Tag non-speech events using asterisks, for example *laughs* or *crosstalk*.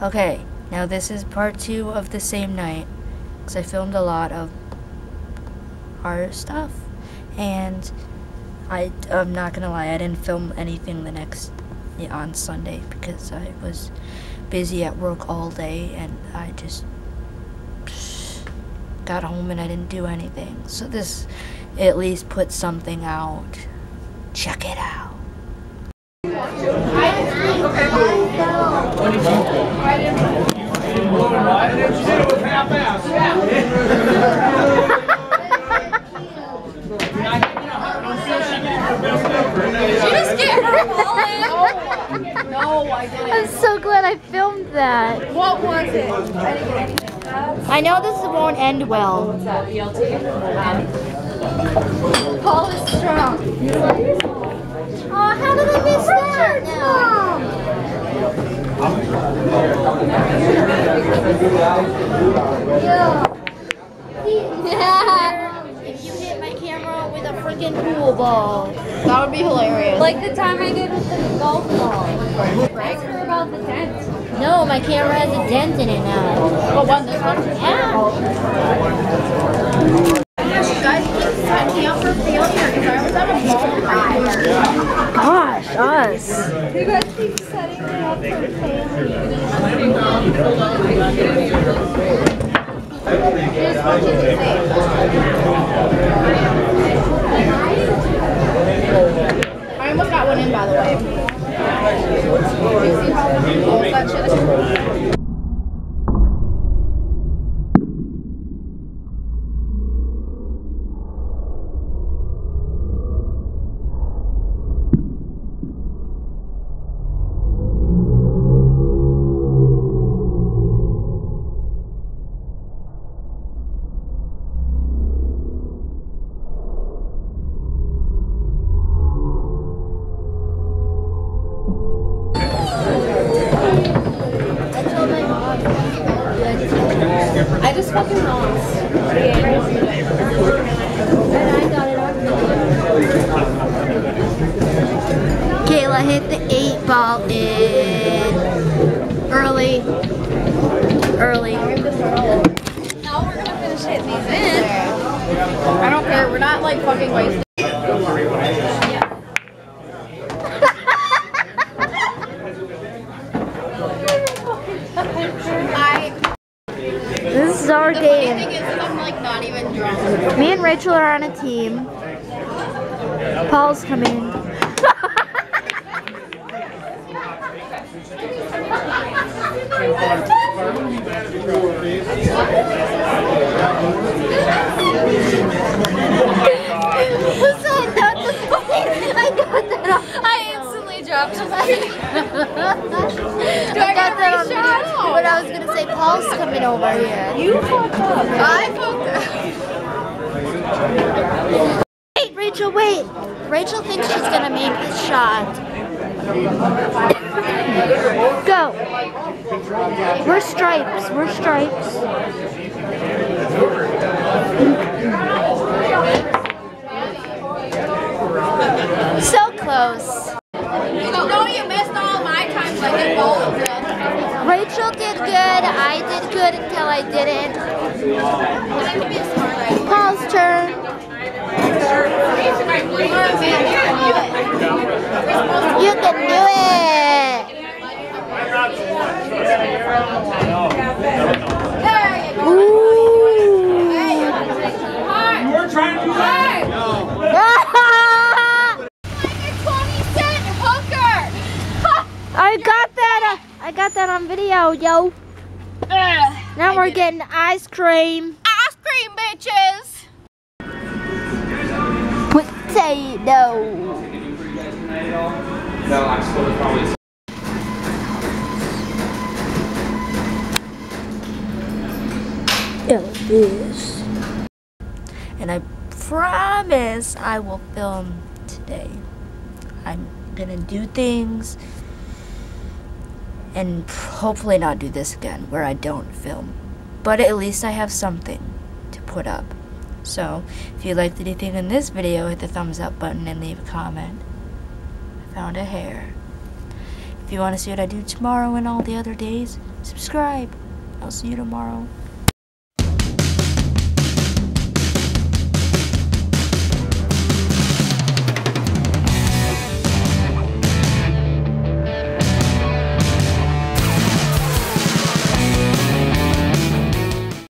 Okay, now this is part two of the same night. Because I filmed a lot of horror stuff. And I, I'm not gonna lie, I didn't film anything the next on Sunday because I was busy at work all day and I just got home and I didn't do anything. So this at least put something out. Check it out. No, I didn't. I'm so glad I filmed that. What was it? I didn't get anything. I know this won't end well. ELT? Um, Paul is strong. Oh, how did I miss that now? if you hit my camera with a freaking pool ball. That would be hilarious. Like the time I did with the golf ball. Ask her about the dent. No, my camera has a dent in it now. But what one? This one? Yeah. Guys, keep setting me up for failure because I was at a mall earlier. Gosh, us. You guys keep setting me up for failure. Here's what you can say. One in, by the way. Fucking lost. Kayla hit the eight ball in early. Early. Now we're gonna finish hitting these in. I don't care. We're not like fucking wasting. This is our the funny thing is I'm like not even drunk. Me and Rachel are on a team. Paul's coming. *laughs* What's that? That's the funny. I got that on. I instantly dropped I got that on video. But I was gonna say Paul's coming over here. You fucked up. I fucked up. Wait, Rachel, wait. Rachel thinks she's gonna make this shot. Go. We're stripes. We're stripes. So close. You know you missed all my times I did both of them. Rachel did good. I did good until I didn't. Paul's turn. You can do it. There you go. Ooh. Hey, you were trying to do that. Twenty cent hooker. I got that. Uh, I got that on video, yo. Now we're getting ice cream. ice cream, bitches. Potato. No, probably. Elvis. And I promise I will film today. I'm gonna do things and hopefully not do this again where I don't film. But at least I have something to put up. So, if you liked anything in this video, hit the thumbs up button and leave a comment. I found a hair. If you want to see what I do tomorrow and all the other days, subscribe. I'll see you tomorrow.